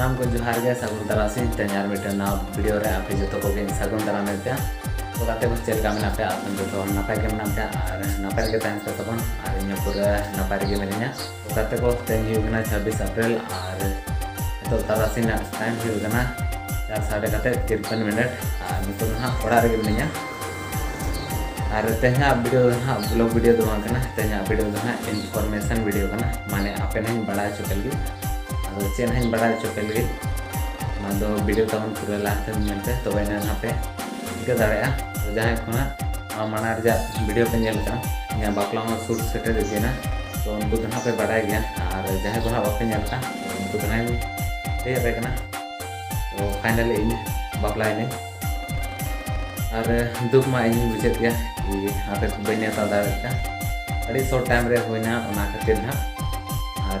Hari 2017, tengah berjalan, beliau reaktif di toko gengs. 100 meter, aku takut kecil, kami nak pegang 200 meter, nak pegang 6 meter, akhirnya, nak pergi ke tempat 10, akhirnya pura, nak pergi mananya, aku takut ke, aku tenggi juga, nak cabai 10, akhirnya, aku takut ke, aku tenggi juga, nak cabai 10, akhirnya, aku tunggu 10 meter, akhirnya aku tenggi juga, nak, akhirnya aku tenggi juga, nak, akhirnya aku tenggi juga, nak, akhirnya aku tenggi juga, nak, akhirnya aku tenggi juga, nak, akhirnya aku tenggi juga, nak, akhirnya aku tenggi juga, nak, akhirnya aku tenggi juga, nak, akhirnya aku tenggi juga, અને જેન હૈ બડા ચપલ ગે માં દો વિડિયો તમ પુરે લાત ન જનતે તો એને હા પે કે ધારે આ જહ કોના આ મણાર જા વિડિયો પે જલ કા યહ બાકલામાં સૂર સેટર રહે છે ને તો ઉનકો જહા પે બડાઈ ગયા આર જહ બહા ઓપે જલતા ઉનકો કને તે રહે કના તો ફાઇનલી ઇને બાકલા ઇને આર દુપમાં ઇને બુજેત ગયા હાતે કો બઈને તલ દાવ કા અડી શોર્ટ ટાઈમ રે હોઈ ના ઓના કતે ધા આર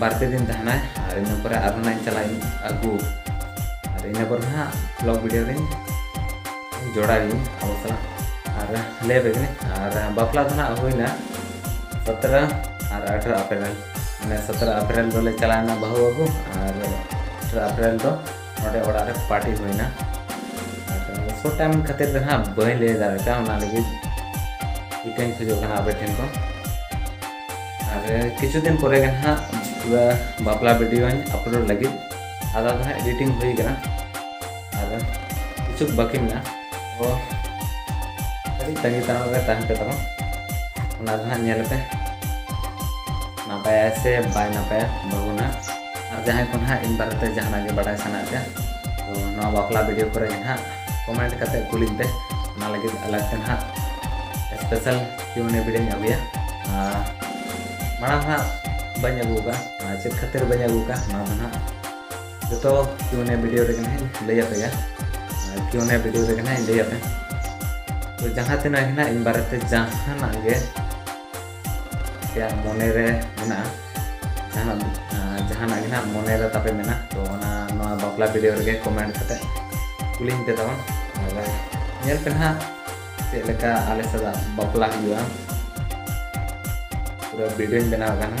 बारे दिन और इनपर आर चलाइन आगू और इनपर ना ब्लग भिडियो जोड़ा और लैबे और बापला ना होना सतरह और अठारह अप्रैल मैं सतरह अप्रैल दो चलाना बहू आगू और अठारह अप्रैल दोड़े पार्टी होना सो टाइम खातिर ना बह लै दाता इतना खोजना आप कि दिन पर ना बापला वीडियो अपलोड लगे अदा एडिटिंग किचुक बाकी तंगी तेतम नापे नपाया से बै नपाय बाबूना जहाँ को तो तो ना इन बारे जहाँ बड़ा सना पे बापला वीडियो को ना कमेंट करते कुलीन पे तो अलग से ना स्पेशल क्यूने वीडियो अगुया मांग ना banyak buka macet khatir banyak buka mana itu kyun hai video dekhna hai lay up ya kyun hai video dekhna hai lay up hai to jahan tena hai na in barat te jahan na ge ya mone re mena jahan jahan agi na mone re noa bakla video rege comment khate kulin te tawon nyel pen ha ce leka ale sada bakla hiwa Udah bikin kenal karena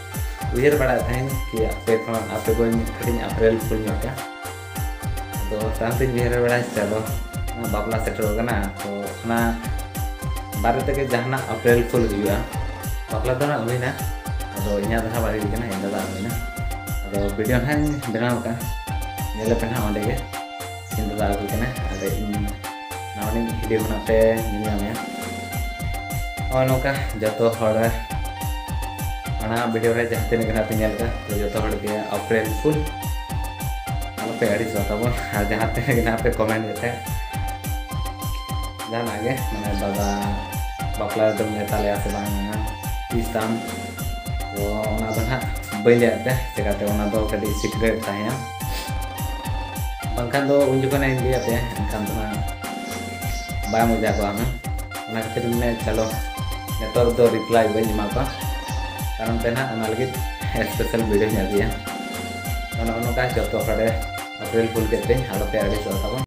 उयर बड़ा थे कि आपे को आपे को April fool में क्या तो तांते बड़ा इससे बापला सेटर तो बारे तक जहाँ ना अप्रैल फुल बापला तो ना हुई ना तो इन्हें तो बारे दिखे ना इन्हें तो हुई ना तो वीडियो है पे ना आने इन तो आप इन नवनी वीडियो बनाते हैं जिन्हें नौका जब तो ಹಣ ಬಿಡಿಯವರೇ ಜಾಸ್ತಿನೇ ಗಣಪತಿ ಅಂತ ಜೊತೆ ಹೊಡೆದಿಗೆ ಅಪ್ರೇಲ್ ಫುಲ್ ಅಲ್ಲಪ್ಪ ಅಡಿ ಸೋತಾವ ಜಾಸ್ತಿನೇ ಗಣಪ ಕಮೆಂಟ್ ಜೊತೆ dan lagi mana baba bakla itu metal ya sebangnya Islam wo ona bana beli ada sekate ona do kadi secret tanya bangkan do unjukkan yang lihat ya bangkan tuh bayar mau jago amin ona kata nih calo netor do reply banyak apa ᱠᱟᱨᱚᱱ ᱛᱮ ᱱᱟᱦᱟᱜ ᱚᱱᱟ ᱞᱟᱹᱜᱤᱫ special video ᱧᱮᱞ ᱜᱮᱭᱟ ᱚᱱᱟ ᱚᱱᱠᱟ ᱡᱚᱛᱚ ᱦᱚᱲᱮ ᱨᱤᱞ ᱯᱷᱩᱞ ᱠᱮᱫ ᱛᱮ ᱟᱞᱚᱯᱮ ᱟᱹᱲᱤᱥᱚᱜ ᱛᱟᱵᱚᱱ